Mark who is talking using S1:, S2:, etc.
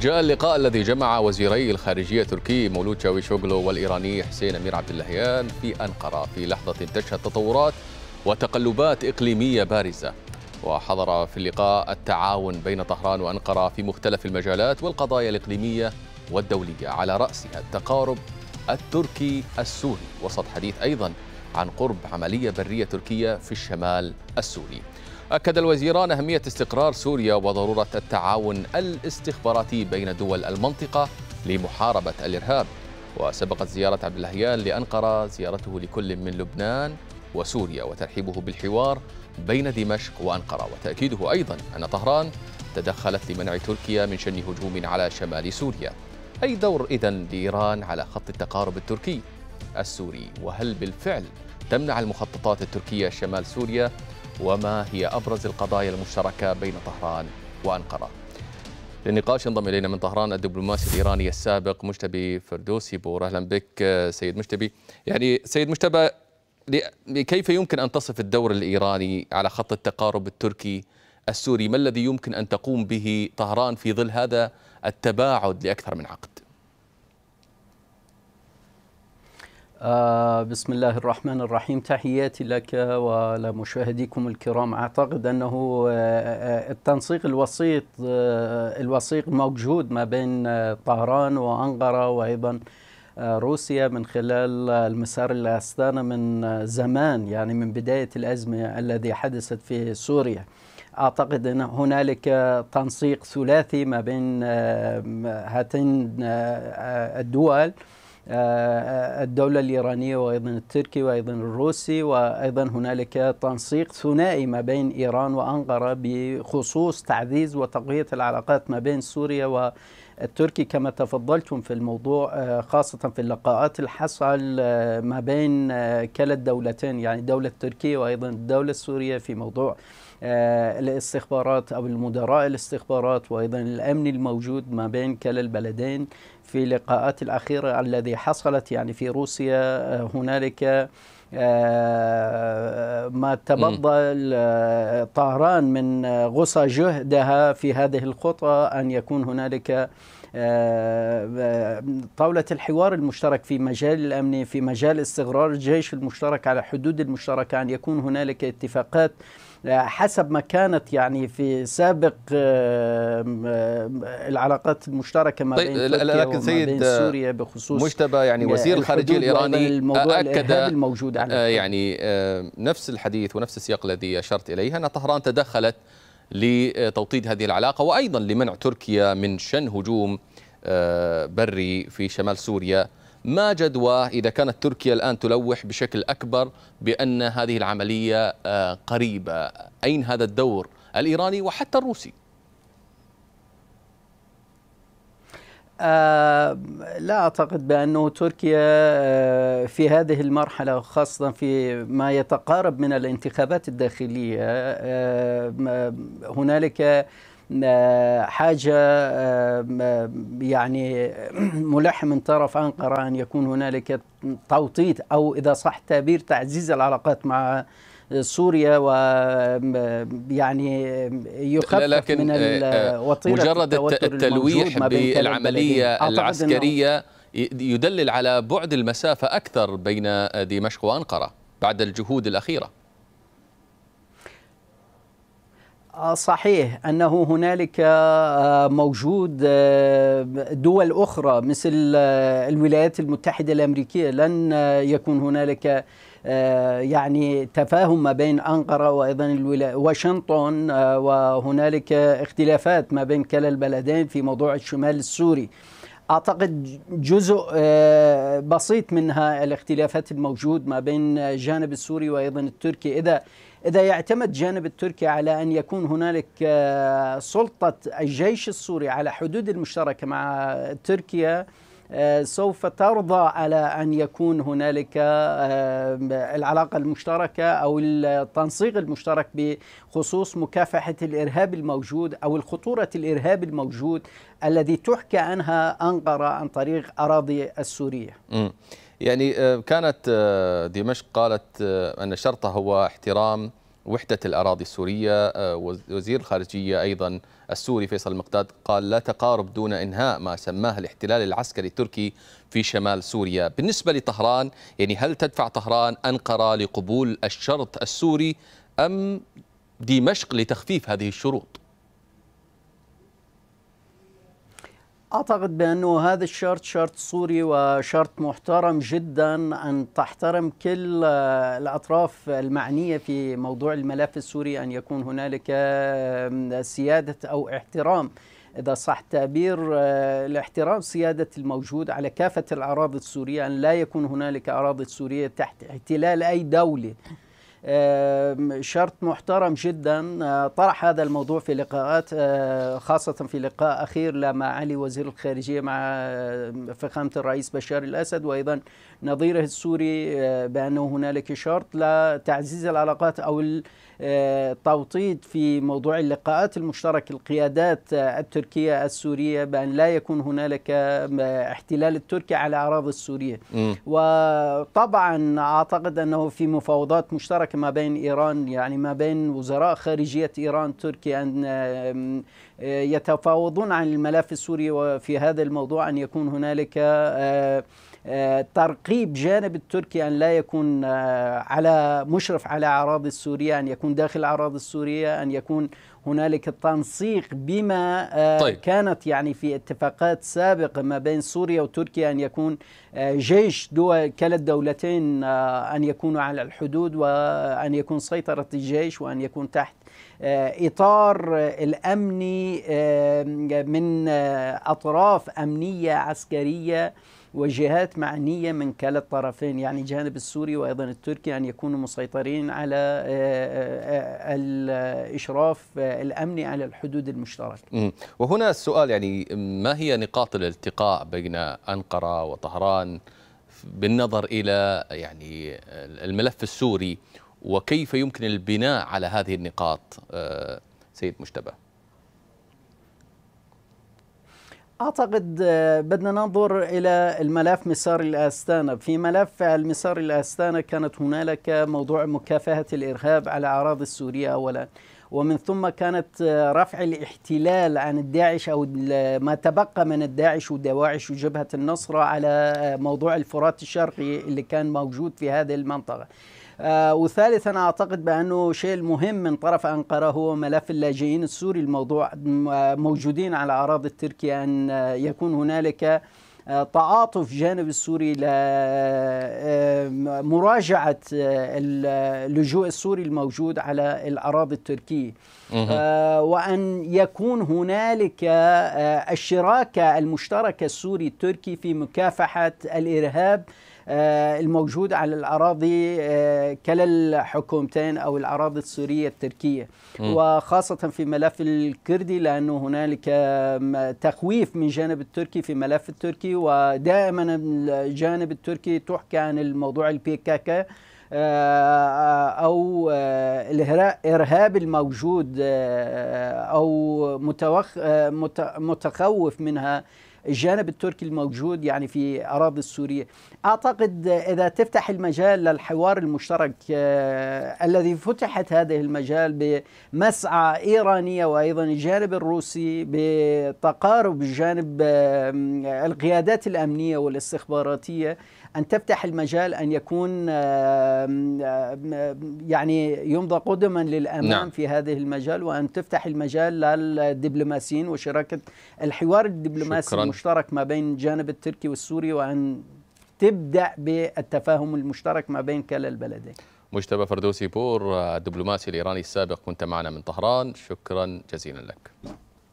S1: جاء اللقاء الذي جمع وزيري الخارجية التركي مولود شاويشوغلو والإيراني حسين أمير عبد اللهيان في أنقرة في لحظة تشهد تطورات وتقلبات إقليمية بارزة. وحضر في اللقاء التعاون بين طهران وأنقرة في مختلف المجالات والقضايا الإقليمية والدولية. على رأسها التقارب التركي السوري. وسط حديث أيضا عن قرب عملية برية تركية في الشمال السوري. أكد الوزيران أهمية استقرار سوريا وضرورة التعاون الاستخباراتي بين دول المنطقة لمحاربة الإرهاب. وسبقت زيارة عبد اللهيان لأنقرة زيارته لكل من لبنان وسوريا وترحيبه بالحوار بين دمشق وأنقرة. وتأكيده أيضا أن طهران تدخلت لمنع تركيا من شن هجوم على شمال سوريا. أي دور إذن لإيران على خط التقارب التركي السوري؟ وهل بالفعل تمنع المخططات التركية شمال سوريا وما هي أبرز القضايا المشتركة بين طهران وأنقرة. للنقاش ينضم إلينا من طهران الدبلوماسي الإيراني السابق مجتبي فردوسي. بور أهلا بك. سيد مجتبي يعني سيد مجتبى كيف يمكن أن تصف الدور الإيراني على خط التقارب التركي السوري؟ ما الذي يمكن أن تقوم به طهران في ظل هذا التباعد لأكثر من عقد؟
S2: آه بسم الله الرحمن الرحيم. تحياتي لك ولمشاهديكم الكرام. أعتقد أنه آه التنسيق الوسيط آه الوثيق موجود ما بين طهران وأنقرة وأيضا روسيا من خلال المسار الاستانه من زمان يعني من بداية الأزمة الذي حدثت في سوريا. أعتقد أن هنالك تنسيق ثلاثي ما بين هاتين الدول. الدولة الإيرانية وأيضا التركي وأيضا الروسي وأيضا هنالك تنسيق ثنائي ما بين إيران وأنقرة بخصوص تعزيز وتقوية العلاقات ما بين سوريا والتركي. كما تفضلتم في الموضوع خاصة في اللقاءات الحصل ما بين كلا الدولتين يعني الدولة التركية وأيضا الدولة السورية في موضوع الاستخبارات أو المدراء الاستخبارات وأيضا الأمن الموجود ما بين كلا البلدين في اللقاءات الأخيرة الذي حصلت يعني في روسيا هنالك ما تبضل طهران من غصى جهدها في هذه الخطوة أن يكون هنالك طاولة الحوار المشترك في مجال الأمن في مجال استقرار الجيش المشترك على حدود المشتركة أن يكون هنالك اتفاقات حسب ما كانت يعني في سابق العلاقات المشتركة ما بين
S1: طيب
S2: تركيا
S1: لكن سيد
S2: بين سوريا بخصوص
S1: مجتبى يعني وزير الخارجية الإيراني
S2: أكد الموجود على
S1: يعني نفس الحديث ونفس السياق الذي أشرت اليه أن طهران تدخلت لتوطيد هذه العلاقة وأيضا لمنع تركيا من شن هجوم بري في شمال سوريا. ما جدوى إذا كانت تركيا الآن تلوح بشكل أكبر بأن هذه العملية قريبة؟ أين هذا الدور؟ الإيراني وحتى الروسي.
S2: آه لا أعتقد بأنه تركيا آه في هذه المرحلة خاصة في ما يتقارب من الانتخابات الداخلية آه هنالك حاجة يعني ملح من طرف أنقرة أن يكون هنالك توطيد أو إذا صح التعبير تعزيز العلاقات مع سوريا ويعني يخفف
S1: لكن
S2: من
S1: وطيرة مجرد التلويح بالعملية العسكرية يدلل على بعد المسافة أكثر بين دمشق وأنقرة بعد الجهود الأخيرة.
S2: صحيح أنه هنالك موجود دول أخرى مثل الولايات المتحدة الأمريكية لن يكون هنالك يعني تفاهم ما بين أنقرة وأيضا واشنطن وهنالك اختلافات ما بين كلا البلدين في موضوع الشمال السوري. أعتقد جزء بسيط منها الاختلافات الموجود ما بين الجانب السوري وأيضا التركي. إذا إذا يعتمد جانب التركي على أن يكون هنالك سلطة الجيش السوري على حدود المشتركة مع تركيا سوف ترضى على أن يكون هنالك العلاقة المشتركة أو التنسيق المشترك بخصوص مكافحة الإرهاب الموجود أو الخطورة الإرهاب الموجود الذي تحكى عنها أنقرة عن طريق أراضي السورية.
S1: يعني كانت دمشق قالت أن شرطها هو احترام وحدة الأراضي السورية آه، وزير الخارجية أيضا السوري فيصل المقداد قال لا تقارب دون إنهاء ما سماه الاحتلال العسكري التركي في شمال سوريا. بالنسبة لطهران يعني هل تدفع طهران أنقرة لقبول الشرط السوري أم دمشق لتخفيف هذه الشروط؟
S2: أعتقد بأنه هذا الشرط شرط سوري وشرط محترم جدا أن تحترم كل الأطراف المعنية في موضوع الملف السوري أن يكون هنالك سيادة أو احترام. إذا صح التعبير الاحترام سيادة الموجود على كافة الأراضي السورية أن لا يكون هنالك أراضي سورية تحت احتلال أي دولة. شرط محترم جدا آه، طرح هذا الموضوع في لقاءات آه، خاصة في لقاء أخير مع علي وزير الخارجية مع آه، فخامة الرئيس بشار الأسد وأيضا نظيره السوري بأنه هنالك شرط لتعزيز العلاقات أو توطيد في موضوع اللقاءات المشتركة القيادات التركية السورية بأن لا يكون هنالك احتلال التركي على أراضي السورية م. وطبعا أعتقد أنه في مفاوضات مشتركة ما بين إيران يعني ما بين وزراء خارجية إيران تركيا أن يتفاوضون عن الملف السوري وفي هذا الموضوع أن يكون هنالك ترقيب جانب التركي أن لا يكون آه، على مشرف على أراضي السورية أن يكون داخل الأراضي السورية أن يكون هنالك تنسيق بما آه، طيب. كانت يعني في اتفاقات سابقة ما بين سوريا وتركيا أن يكون آه، جيش دول كلا الدولتين أن يكونوا على الحدود وأن يكون سيطرة الجيش وأن يكون تحت إطار الأمني من أطراف أمنية عسكرية وجهات معنية من كلا الطرفين يعني الجانب السوري وأيضا التركي أن يكونوا مسيطرين على آه، آه، الإشراف الأمني على الحدود المشتركة.
S1: وهنا السؤال يعني ما هي نقاط الالتقاء بين أنقرة وطهران بالنظر إلى يعني الملف السوري؟ وكيف يمكن البناء على هذه النقاط آه، سيد مجتبى
S2: أعتقد آه، بدنا ننظر إلى الملف مسار الأستانة. في ملف المسار الأستانة كانت هنالك موضوع مكافحة الإرهاب على أراضي السورية أولا. ومن ثم كانت آه، رفع الاحتلال عن الداعش أو ما تبقى من الداعش ودواعش وجبهة النصرة على آه، موضوع الفرات الشرقي اللي كان موجود في هذه المنطقة. وثالثا أعتقد بأنه شيء مهم من طرف أنقرة هو ملف اللاجئين السوري الموضوع موجودين على أراضي تركيا أن يكون هنالك آه، تعاطف جانب السوري لمراجعة آه، اللجوء السوري الموجود على الأراضي التركية. آه، وأن يكون هنالك الشراكة المشتركة السوري التركي في مكافحة الإرهاب آه، الموجود على الأراضي آه، كلا الحكومتين أو الأراضي السورية التركية. م. وخاصة في ملف الكردي لأنه هنالك تخويف من جانب التركي في ملف التركي. ودائما الجانب التركي تحكى عن الموضوع البي كاكا آه، أو الإرهاب الموجود أو متخوف منها. الجانب التركي الموجود يعني في أراضي السورية. أعتقد إذا تفتح المجال للحوار المشترك آه الذي فتحت هذه المجال بمسعى إيرانية وأيضا الجانب الروسي بتقارب جانب آه القيادات الأمنية والاستخباراتية أن تفتح المجال أن يكون يعني يمضى قدما للأمام نعم. في هذه المجال وأن تفتح المجال للدبلوماسيين وشراكة الحوار الدبلوماسي شكرا. المشترك ما بين الجانب التركي والسوري وأن تبدأ بالتفاهم المشترك ما بين كلا البلدين
S1: مجتبى فردوسي بور الدبلوماسي الإيراني السابق كنت معنا من طهران شكرا جزيلا لك